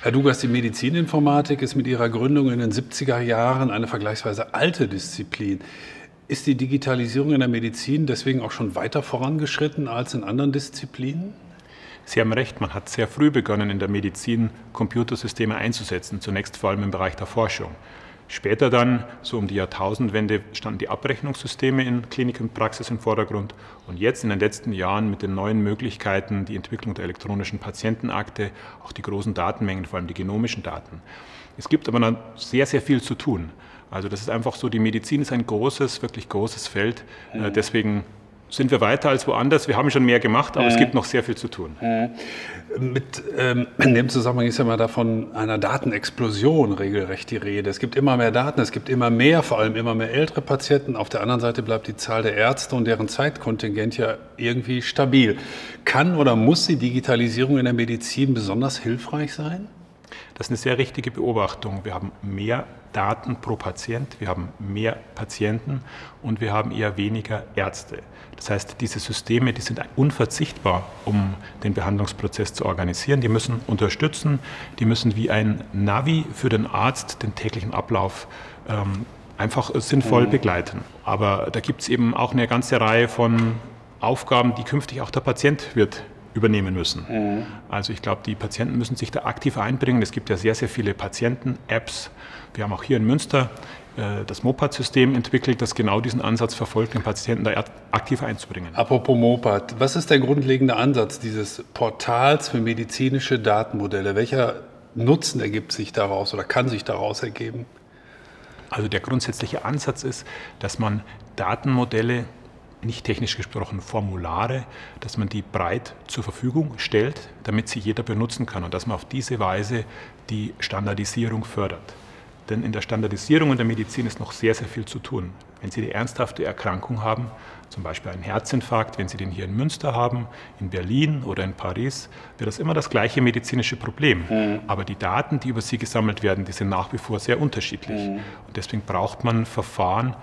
Herr Dugas, die Medizininformatik ist mit ihrer Gründung in den 70er Jahren eine vergleichsweise alte Disziplin. Ist die Digitalisierung in der Medizin deswegen auch schon weiter vorangeschritten als in anderen Disziplinen? Sie haben recht, man hat sehr früh begonnen, in der Medizin Computersysteme einzusetzen, zunächst vor allem im Bereich der Forschung. Später dann, so um die Jahrtausendwende, standen die Abrechnungssysteme in Klinik und Praxis im Vordergrund. Und jetzt in den letzten Jahren mit den neuen Möglichkeiten, die Entwicklung der elektronischen Patientenakte, auch die großen Datenmengen, vor allem die genomischen Daten. Es gibt aber noch sehr, sehr viel zu tun. Also das ist einfach so, die Medizin ist ein großes, wirklich großes Feld. Mhm. Deswegen sind wir weiter als woanders. Wir haben schon mehr gemacht, aber mhm. es gibt noch sehr viel zu tun. Mhm. Mit, ähm, in dem Zusammenhang ist ja mal davon einer Datenexplosion regelrecht die Rede. Es gibt immer mehr Daten, es gibt immer mehr, vor allem immer mehr ältere Patienten. Auf der anderen Seite bleibt die Zahl der Ärzte und deren Zeitkontingent ja irgendwie stabil. Kann oder muss die Digitalisierung in der Medizin besonders hilfreich sein? Das ist eine sehr richtige Beobachtung. Wir haben mehr Daten pro Patient, wir haben mehr Patienten und wir haben eher weniger Ärzte. Das heißt, diese Systeme, die sind unverzichtbar, um den Behandlungsprozess zu organisieren. Die müssen unterstützen, die müssen wie ein Navi für den Arzt den täglichen Ablauf ähm, einfach sinnvoll mhm. begleiten. Aber da gibt es eben auch eine ganze Reihe von Aufgaben, die künftig auch der Patient wird übernehmen müssen. Mhm. Also ich glaube, die Patienten müssen sich da aktiv einbringen. Es gibt ja sehr, sehr viele Patienten-Apps. Wir haben auch hier in Münster äh, das Mopad-System entwickelt, das genau diesen Ansatz verfolgt, den Patienten da aktiv einzubringen. Apropos Mopad, was ist der grundlegende Ansatz dieses Portals für medizinische Datenmodelle? Welcher Nutzen ergibt sich daraus oder kann sich daraus ergeben? Also der grundsätzliche Ansatz ist, dass man Datenmodelle nicht technisch gesprochen Formulare, dass man die breit zur Verfügung stellt, damit sie jeder benutzen kann und dass man auf diese Weise die Standardisierung fördert. Denn in der Standardisierung in der Medizin ist noch sehr, sehr viel zu tun. Wenn Sie eine ernsthafte Erkrankung haben, zum Beispiel einen Herzinfarkt, wenn Sie den hier in Münster haben, in Berlin oder in Paris, wird das immer das gleiche medizinische Problem. Mhm. Aber die Daten, die über Sie gesammelt werden, die sind nach wie vor sehr unterschiedlich. Mhm. Und deswegen braucht man Verfahren,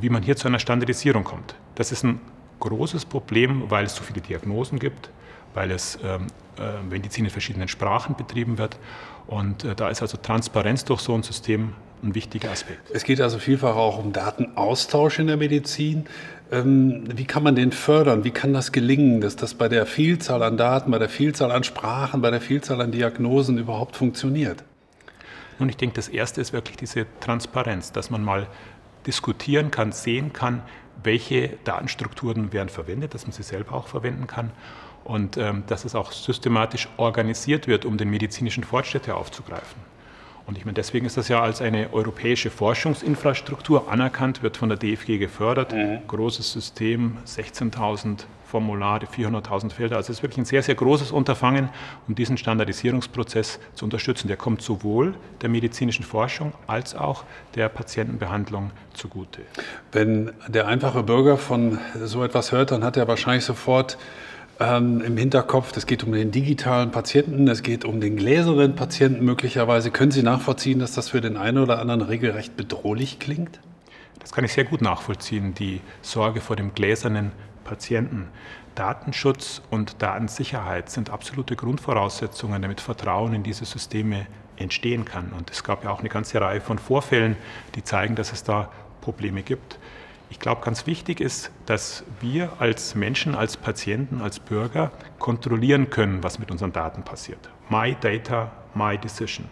wie man hier zu einer Standardisierung kommt. Das ist ein großes Problem, weil es so viele Diagnosen gibt, weil es ähm, äh, Medizin in verschiedenen Sprachen betrieben wird. Und äh, da ist also Transparenz durch so ein System ein wichtiger Aspekt. Es geht also vielfach auch um Datenaustausch in der Medizin. Ähm, wie kann man den fördern? Wie kann das gelingen, dass das bei der Vielzahl an Daten, bei der Vielzahl an Sprachen, bei der Vielzahl an Diagnosen überhaupt funktioniert? Nun, ich denke, das Erste ist wirklich diese Transparenz, dass man mal diskutieren kann, sehen kann, welche Datenstrukturen werden verwendet, dass man sie selber auch verwenden kann und ähm, dass es auch systematisch organisiert wird, um den medizinischen Fortschritt aufzugreifen. Und ich meine, deswegen ist das ja als eine europäische Forschungsinfrastruktur anerkannt, wird von der DFG gefördert. Mhm. Großes System, 16.000 Formulare, 400.000 Felder. Also es ist wirklich ein sehr, sehr großes Unterfangen, um diesen Standardisierungsprozess zu unterstützen. Der kommt sowohl der medizinischen Forschung als auch der Patientenbehandlung zugute. Wenn der einfache Bürger von so etwas hört, dann hat er wahrscheinlich sofort ähm, im Hinterkopf, es geht um den digitalen Patienten, es geht um den gläsernen Patienten möglicherweise. Können Sie nachvollziehen, dass das für den einen oder anderen regelrecht bedrohlich klingt? Das kann ich sehr gut nachvollziehen, die Sorge vor dem gläsernen Patienten. Datenschutz und Datensicherheit sind absolute Grundvoraussetzungen, damit Vertrauen in diese Systeme entstehen kann. Und es gab ja auch eine ganze Reihe von Vorfällen, die zeigen, dass es da Probleme gibt. Ich glaube, ganz wichtig ist, dass wir als Menschen, als Patienten, als Bürger kontrollieren können, was mit unseren Daten passiert. My Data, My Decision.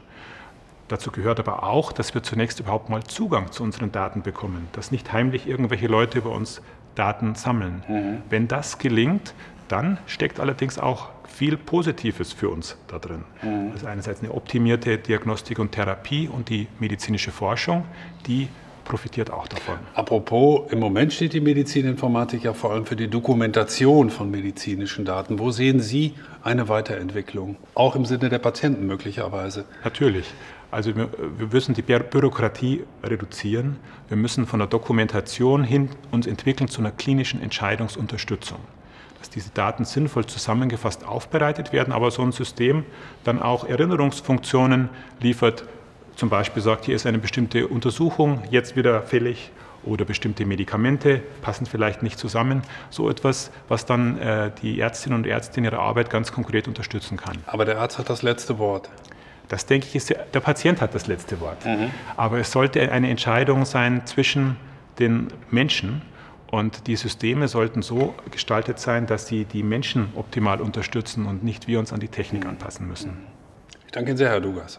Dazu gehört aber auch, dass wir zunächst überhaupt mal Zugang zu unseren Daten bekommen, dass nicht heimlich irgendwelche Leute über uns Daten sammeln. Mhm. Wenn das gelingt, dann steckt allerdings auch viel Positives für uns da drin. Mhm. Das ist einerseits eine optimierte Diagnostik und Therapie und die medizinische Forschung, die profitiert auch davon. Apropos, im Moment steht die Medizininformatik ja vor allem für die Dokumentation von medizinischen Daten. Wo sehen Sie eine Weiterentwicklung? Auch im Sinne der Patienten möglicherweise? Natürlich. Also wir, wir müssen die Bürokratie reduzieren. Wir müssen von der Dokumentation hin uns entwickeln zu einer klinischen Entscheidungsunterstützung dass diese Daten sinnvoll zusammengefasst aufbereitet werden, aber so ein System dann auch Erinnerungsfunktionen liefert, zum Beispiel sagt, hier ist eine bestimmte Untersuchung jetzt wieder fällig oder bestimmte Medikamente passen vielleicht nicht zusammen. So etwas, was dann äh, die Ärztinnen und Ärzte in ihrer Arbeit ganz konkret unterstützen kann. Aber der Arzt hat das letzte Wort. Das denke ich, ist der, der Patient hat das letzte Wort. Mhm. Aber es sollte eine Entscheidung sein zwischen den Menschen und die Systeme sollten so gestaltet sein, dass sie die Menschen optimal unterstützen und nicht wir uns an die Technik anpassen müssen. Ich danke Ihnen sehr, Herr Dugas.